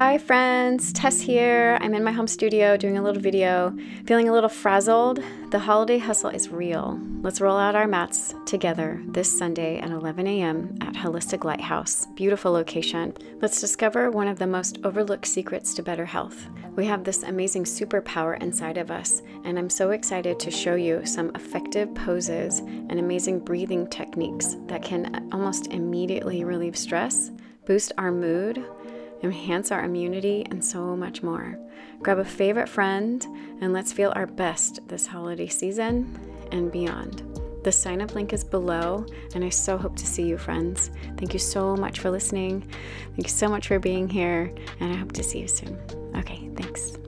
Hi friends, Tess here. I'm in my home studio doing a little video, feeling a little frazzled. The holiday hustle is real. Let's roll out our mats together this Sunday at 11 a.m. at Holistic Lighthouse. Beautiful location. Let's discover one of the most overlooked secrets to better health. We have this amazing superpower inside of us, and I'm so excited to show you some effective poses and amazing breathing techniques that can almost immediately relieve stress, boost our mood enhance our immunity, and so much more. Grab a favorite friend and let's feel our best this holiday season and beyond. The sign up link is below, and I so hope to see you, friends. Thank you so much for listening. Thank you so much for being here, and I hope to see you soon. Okay, thanks.